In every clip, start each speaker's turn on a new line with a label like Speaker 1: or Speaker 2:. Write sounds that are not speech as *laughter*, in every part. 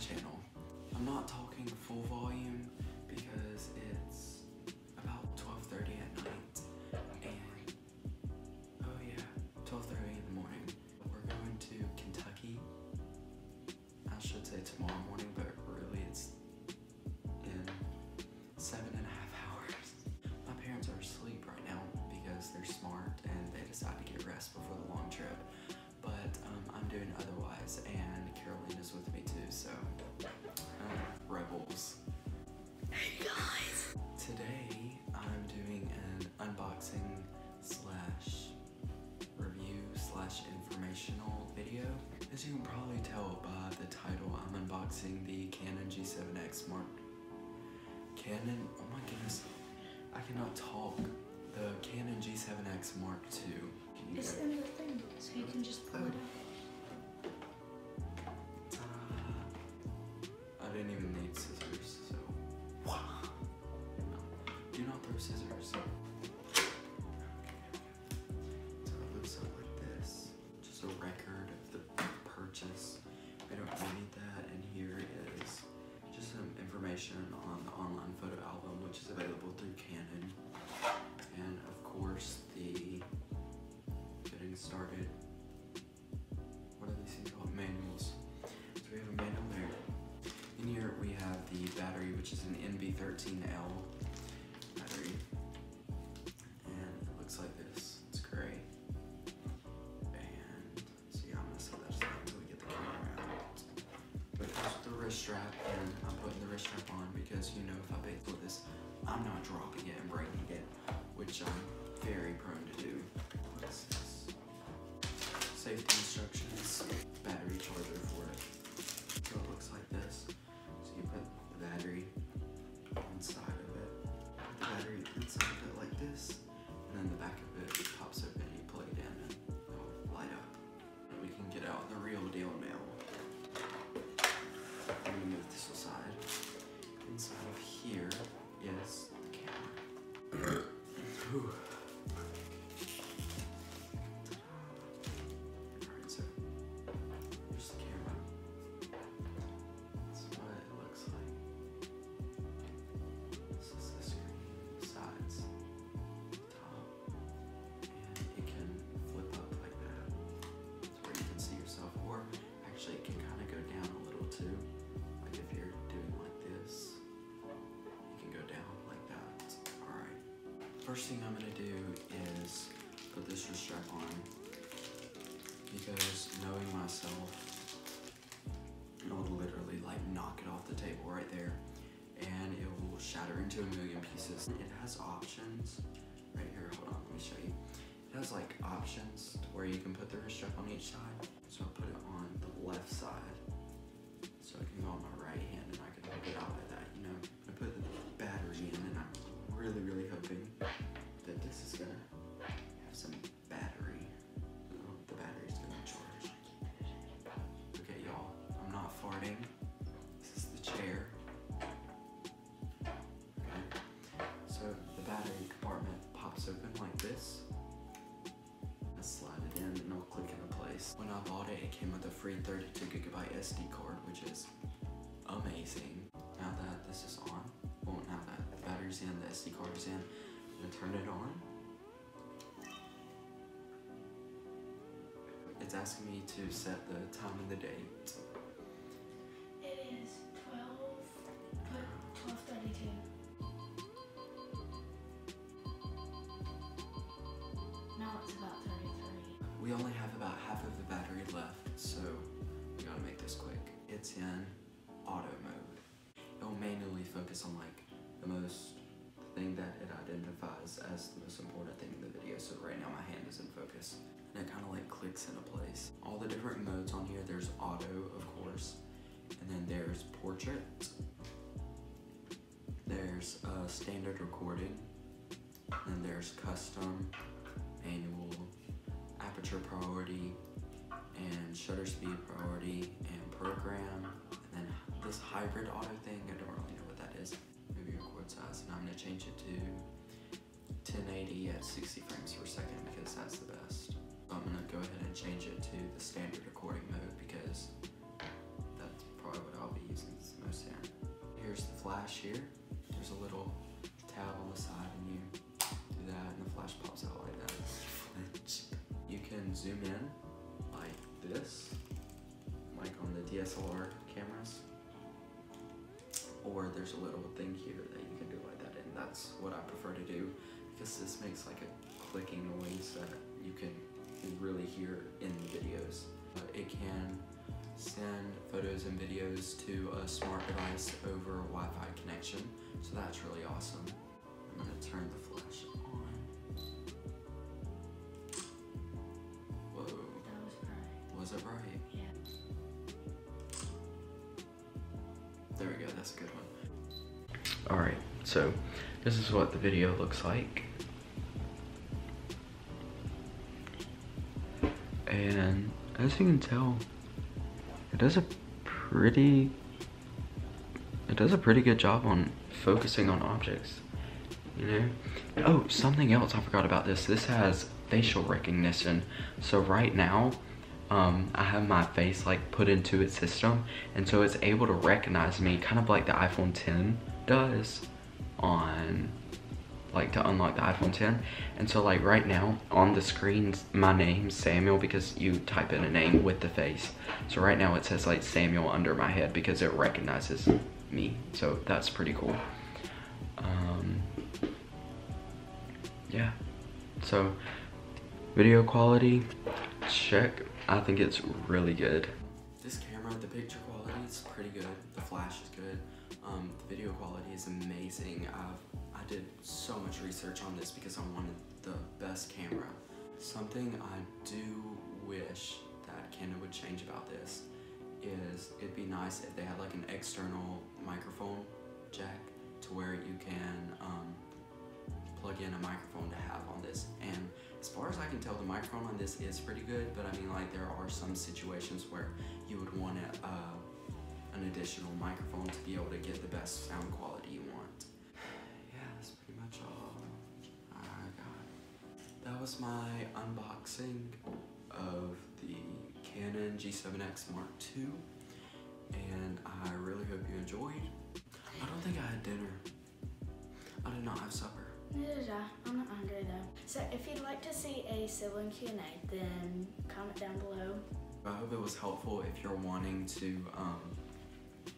Speaker 1: channel. I'm not talking full volume because it's about 12.30 at night and oh yeah, 12.30 in the morning. We're going to Kentucky. I
Speaker 2: should
Speaker 1: say
Speaker 2: tomorrow morning, but really it's in seven and a half
Speaker 1: hours. My parents are asleep right now because they're smart and they decide to get rest before the long trip. But um, I'm doing otherwise and Carolina's with me too, so rebels. Hey guys! Today I'm doing an unboxing slash review slash informational video. As you can probably tell by the title, I'm unboxing the Canon G7X Mark. Canon, oh my goodness, I cannot talk. The Canon G7X Mark II. It's in the thing, so you can just pull oh. it out. Which is an NB13L battery. And it looks like this. It's gray. And so yeah, I'm gonna set that aside until we get the camera out. But with the wrist strap, and I'm putting the wrist strap on because you know if I for this, I'm not dropping it and breaking it, which I'm very prone to do. What is this? Safety instructions, battery charger for it. So it looks like this. So you put the battery inside of it, put the battery inside of it like this, and then the back of it First thing I'm gonna do is put this wrist strap on because knowing myself, I will literally like knock it off the table right there and it will shatter into a million pieces. It has options right here. Hold on, let me show you. It has like options where you can put the wrist strap on each side. So I'll put it on the left side battery compartment pops open like this. I slide it in and it'll click into place. When I bought it, it came with a free 32 gigabyte SD card, which is amazing. Now that this is on, well, now that the battery's in, the SD card is in, I'm gonna turn it on. It's asking me to set the time and the date. We only have about half of the battery left, so we gotta make this quick. It's in auto mode. It will manually focus on like the most thing that it identifies as the most important thing in the video. So right now my hand is in focus. And it kind of like clicks into place. All the different modes on here, there's auto, of course. And then there's portrait. There's uh, standard recording. And there's custom, manual, priority, and shutter speed priority, and program. And then this hybrid auto thing, I don't really know what that is. Maybe record size, and I'm gonna change it to 1080 at 60 frames per second because that's the best. I'm gonna go ahead and change it DSLR cameras. Or there's a little thing here that you can do like that and that's what I prefer to do because this makes like a clicking noise that you can really hear in the videos. It can send photos and videos to a smart device over a Wi-Fi connection, so that's really awesome. I'm gonna turn the flash that's a good one.
Speaker 3: Alright, so this is what the video looks like. And as you can tell, it does a pretty it does a pretty good job on focusing on objects. You know? Oh, something else I forgot about this. This has facial recognition. So right now, um, I have my face like put into its system and so it's able to recognize me kind of like the iPhone 10 does on like to unlock the iPhone 10 and so like right now on the screen my name Samuel because you type in a name with the face. So right now it says like Samuel under my head because it recognizes me. So that's pretty cool. Um, yeah. So video quality check I think it's really good
Speaker 1: This camera, the picture quality is pretty good. The flash is good. Um, the video quality is amazing. I've, I did so much research on this because I wanted the best camera. Something I do wish that Canon would change about this is it'd be nice if they had like an external microphone jack to where you can um, plug in a microphone to have on this. And as far as I can tell, the microphone on this is pretty good, but I mean, like, there are some situations where you would want a, uh, an additional microphone to be able to get the best sound quality you want. *sighs* Yeah, that's pretty much all I got. That was my unboxing of the Canon G7X Mark II, and I really hope you enjoyed. I don't think I had dinner. I did not have supper.
Speaker 2: I'm not hungry though. So if you'd like to see a sibling Q&A, then comment down below.
Speaker 1: I hope it was helpful if you're wanting to um,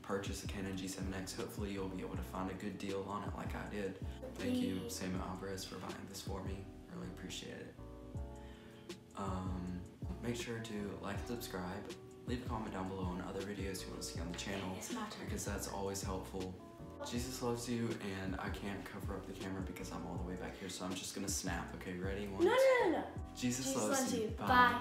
Speaker 1: purchase a Canon G7X. Hopefully you'll be able to find a good deal on it like I did. Thank you, Samuel Alvarez, for buying this for me. Really appreciate it. Um, make sure to like and subscribe. Leave a comment down below on other videos you want to see on the channel
Speaker 2: It's my turn.
Speaker 1: because that's always helpful. Jesus loves you, and I can't cover up the camera because I'm all the way back here, so I'm just gonna snap. Okay, ready? One,
Speaker 2: No, no, no, no.
Speaker 1: Jesus,
Speaker 2: Jesus
Speaker 1: loves,
Speaker 2: loves
Speaker 1: you.
Speaker 2: you. Bye.